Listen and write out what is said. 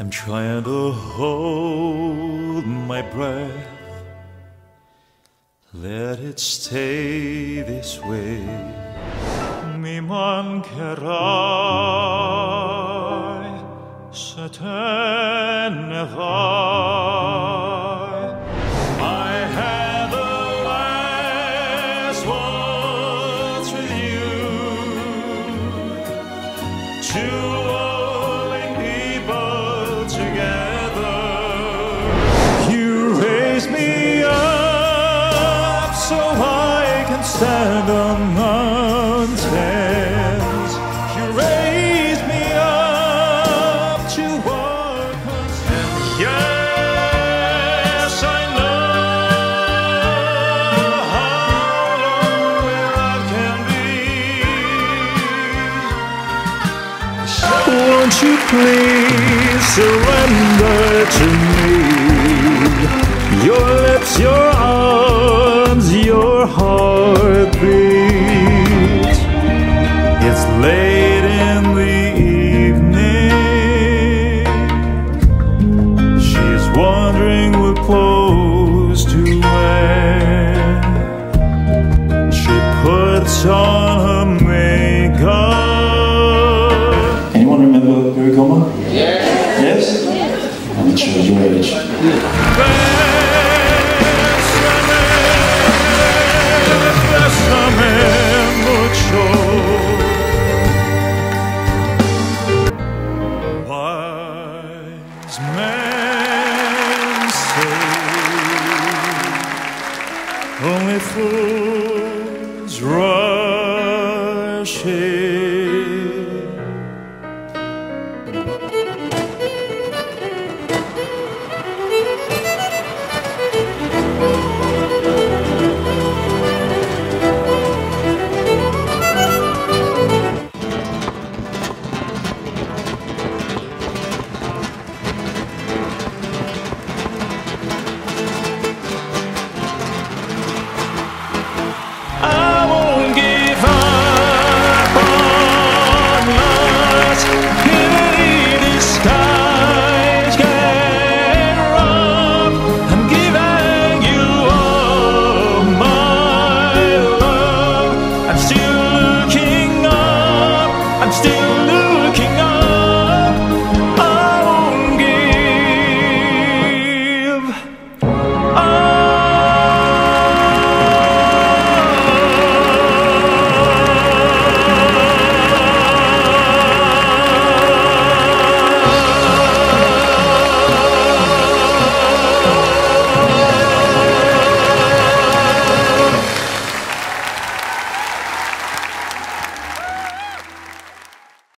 I'm trying to hold my breath. Let it stay this way. Mi mancherai se te ne vai. I had the last waltz with you. Two stand on mountains. You raised me up to walk on sand. Yes, I know how lonely love can be. Won't you please surrender to me? Your lips, your heartbeat. It's late in the evening. She's wondering what clothes to wear. She puts on her makeup. Anyone remember Barry Gilmore? Yes. I'm not sure your age. Wise men say only fools rush in. Still